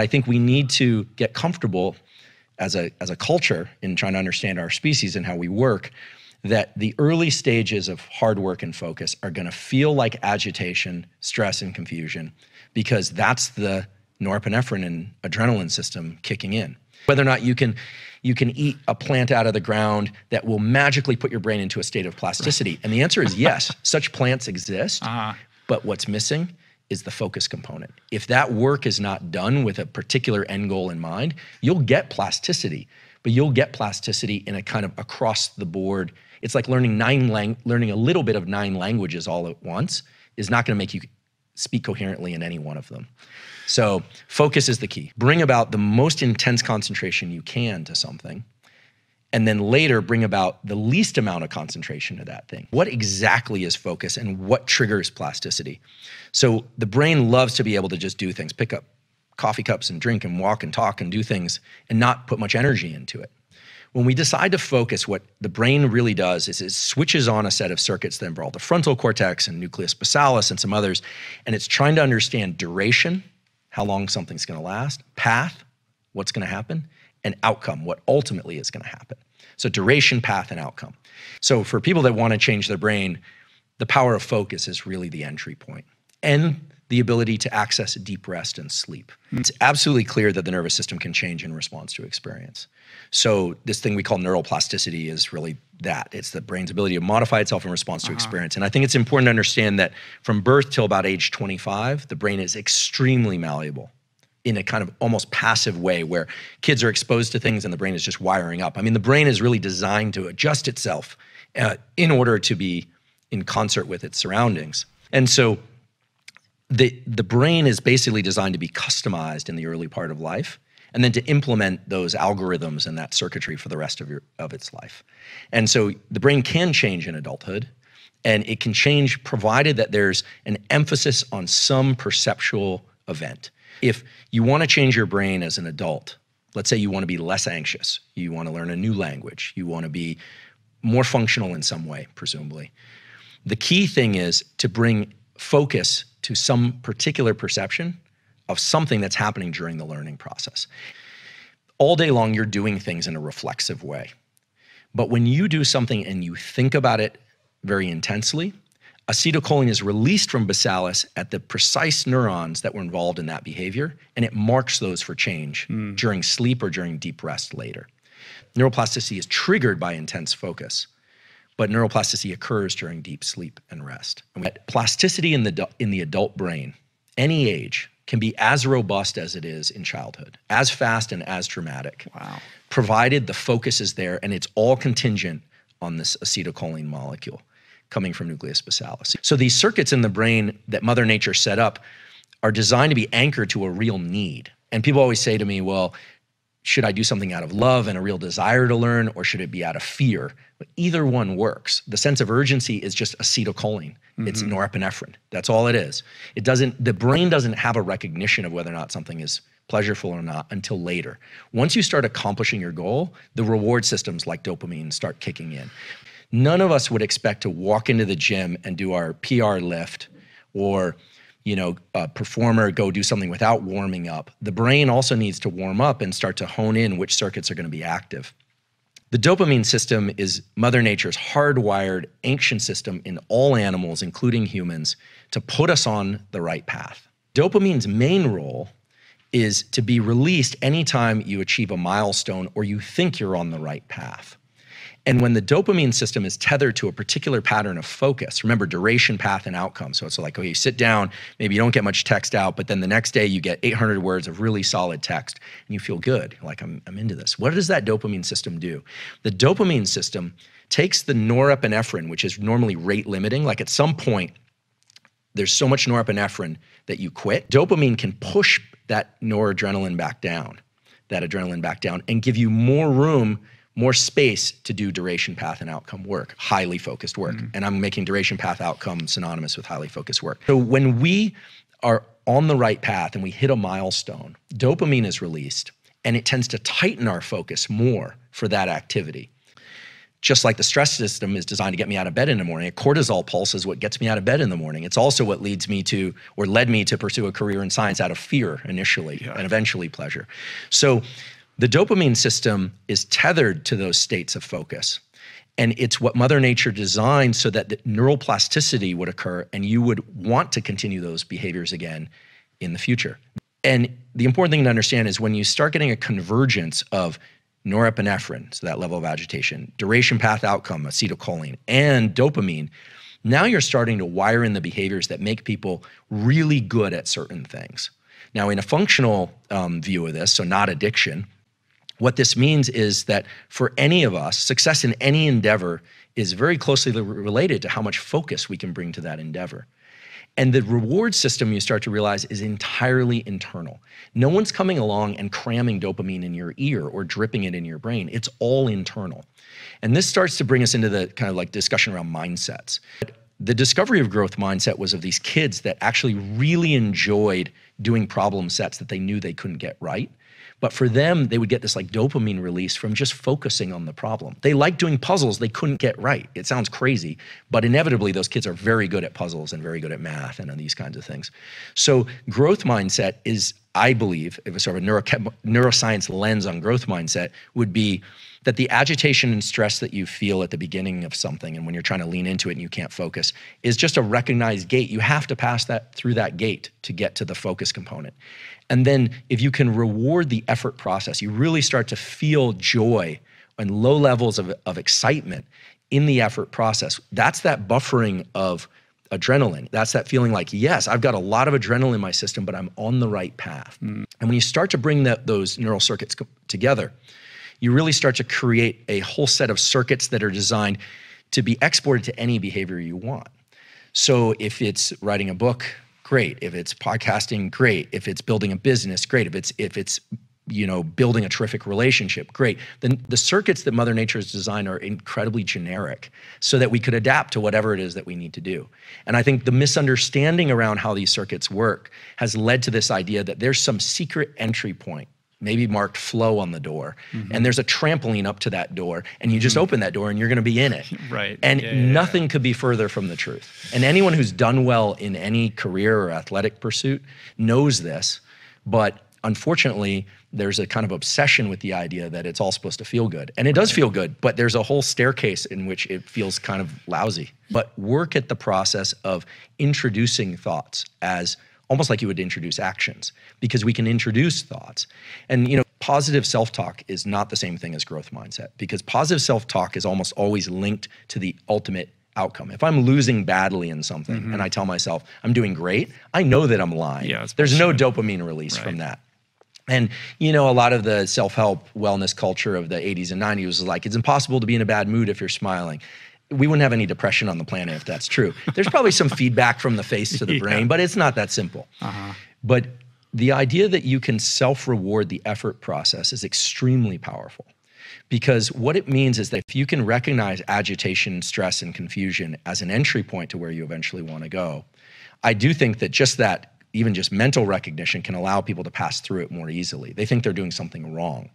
I think we need to get comfortable as a, as a culture in trying to understand our species and how we work that the early stages of hard work and focus are going to feel like agitation, stress, and confusion because that's the norepinephrine and adrenaline system kicking in. Whether or not you can you can eat a plant out of the ground that will magically put your brain into a state of plasticity. And the answer is yes, such plants exist. Uh-huh. But what's missing is the focus component. If that work is not done with a particular end goal in mind, you'll get plasticity, but you'll get plasticity in a kind of across the board. It's like learning nine lang- learning a little bit of nine languages all at once is not going to make you speak coherently in any one of them. So, focus is the key. Bring about the most intense concentration you can to something and then later bring about the least amount of concentration to that thing. What exactly is focus and what triggers plasticity? So the brain loves to be able to just do things, pick up coffee cups and drink and walk and talk and do things and not put much energy into it. When we decide to focus, what the brain really does is it switches on a set of circuits that involve the frontal cortex and nucleus basalis and some others, and it's trying to understand duration, how long something's gonna last, path, what's gonna happen, and outcome, what ultimately is going to happen. So, duration, path, and outcome. So, for people that want to change their brain, the power of focus is really the entry point and the ability to access deep rest and sleep. Mm. It's absolutely clear that the nervous system can change in response to experience. So, this thing we call neuroplasticity is really that it's the brain's ability to modify itself in response to experience. And I think it's important to understand that from birth till about age 25, the brain is extremely malleable in a kind of almost passive way where kids are exposed to things and the brain is just wiring up. I mean, the brain is really designed to adjust itself uh, in order to be in concert with its surroundings. And so the, the brain is basically designed to be customized in the early part of life and then to implement those algorithms and that circuitry for the rest of, your, of its life. And so the brain can change in adulthood and it can change provided that there's an emphasis on some perceptual event. If you want to change your brain as an adult, let's say you want to be less anxious, you want to learn a new language, you want to be more functional in some way, presumably. The key thing is to bring focus to some particular perception of something that's happening during the learning process. All day long, you're doing things in a reflexive way. But when you do something and you think about it very intensely, acetylcholine is released from basalis at the precise neurons that were involved in that behavior, and it marks those for change mm. during sleep or during deep rest later. Neuroplasticity is triggered by intense focus, but neuroplasticity occurs during deep sleep and rest. And plasticity in the, in the adult brain, any age, can be as robust as it is in childhood, as fast and as dramatic. Wow. Provided the focus is there and it's all contingent on this acetylcholine molecule coming from nucleus basalis. So these circuits in the brain that Mother Nature set up are designed to be anchored to a real need. And people always say to me, well, should I do something out of love and a real desire to learn, or should it be out of fear? But either one works. The sense of urgency is just acetylcholine. Mm-hmm. It's norepinephrine. That's all it is. It doesn't. The brain doesn't have a recognition of whether or not something is pleasurable or not until later. Once you start accomplishing your goal, the reward systems like dopamine start kicking in. None of us would expect to walk into the gym and do our PR lift or you know, a performer go do something without warming up. The brain also needs to warm up and start to hone in which circuits are going to be active. The dopamine system is Mother Nature's hardwired ancient system in all animals, including humans, to put us on the right path. Dopamine's main role is to be released anytime you achieve a milestone or you think you're on the right path. And when the dopamine system is tethered to a particular pattern of focus, remember duration, path, and outcome. So it's like, okay, you sit down, maybe you don't get much text out, but then the next day you get 800 words of really solid text and you feel good. like, I'm, I'm into this. What does that dopamine system do? The dopamine system takes the norepinephrine, which is normally rate limiting, like at some point, there's so much norepinephrine that you quit. Dopamine can push that noradrenaline back down, that adrenaline back down, and give you more room more space to do duration path and outcome work, highly focused work. Mm-hmm. And I'm making duration path outcome synonymous with highly focused work. So when we are on the right path and we hit a milestone, dopamine is released and it tends to tighten our focus more for that activity. just like the stress system is designed to get me out of bed in the morning, a cortisol pulse is what gets me out of bed in the morning. It's also what leads me to, or led me to pursue a career in science out of fear initially yeah. and eventually pleasure. So the dopamine system is tethered to those states of focus. And it's what Mother Nature designed so that the neuroplasticity would occur and you would want to continue those behaviors again in the future. And the important thing to understand is when you start getting a convergence of norepinephrine, so that level of agitation, duration path outcome, acetylcholine, and dopamine, now you're starting to wire in the behaviors that make people really good at certain things. Now, in a functional um, view of this, so not addiction, what this means is that for any of us, success in any endeavor is very closely related to how much focus we can bring to that endeavor. And the reward system you start to realize is entirely internal. No one's coming along and cramming dopamine in your ear or dripping it in your brain. It's all internal. And this starts to bring us into the kind of like discussion around mindsets. The discovery of growth mindset was of these kids that actually really enjoyed doing problem sets that they knew they couldn't get right. But for them, they would get this like dopamine release from just focusing on the problem. They like doing puzzles they couldn't get right. It sounds crazy, but inevitably those kids are very good at puzzles and very good at math and uh, these kinds of things. So growth mindset is, I believe, if a sort of a neuro- neuroscience lens on growth mindset would be that the agitation and stress that you feel at the beginning of something and when you're trying to lean into it and you can't focus is just a recognized gate. You have to pass that through that gate to get to the focus component. And then if you can reward the effort process, you really start to feel joy and low levels of, of excitement in the effort process. That's that buffering of adrenaline. That's that feeling like, yes, I've got a lot of adrenaline in my system, but I'm on the right path. Mm. And when you start to bring that, those neural circuits together, you really start to create a whole set of circuits that are designed to be exported to any behavior you want. So if it's writing a book, great. If it's podcasting, great. If it's building a business, great. If it's if it's you know building a terrific relationship, great. Then the circuits that Mother Nature has designed are incredibly generic, so that we could adapt to whatever it is that we need to do. And I think the misunderstanding around how these circuits work has led to this idea that there's some secret entry point maybe marked flow on the door. Mm-hmm. and there's a trampoline up to that door and you just mm-hmm. open that door and you're going to be in it. Right. And yeah, nothing yeah. could be further from the truth. And anyone who's done well in any career or athletic pursuit knows this but unfortunately there's a kind of obsession with the idea that it's all supposed to feel good. And it does feel good but there's a whole staircase in which it feels kind of lousy. But work at the process of introducing thoughts as almost like you would introduce actions because we can introduce thoughts. And you know, positive self-talk is not the same thing as growth mindset because positive self-talk is almost always linked to the ultimate outcome. If I'm losing badly in something mm-hmm. and I tell myself I'm doing great, I know that I'm lying. Yeah, There's no dopamine release right. from that. And you know, a lot of the self-help wellness culture of the 80s and 90s was like, it's impossible to be in a bad mood if you're smiling we wouldn't have any depression on the planet if that's true. There's probably some feedback from the face to the yeah. brain, but it's not that simple. Uh-huh. But the idea that you can self reward the effort process is extremely powerful because what it means is that if you can recognize agitation, stress, and confusion as an entry point to where you eventually want to go, I do think that just that, even just mental recognition, can allow people to pass through it more easily. They think they're doing something wrong.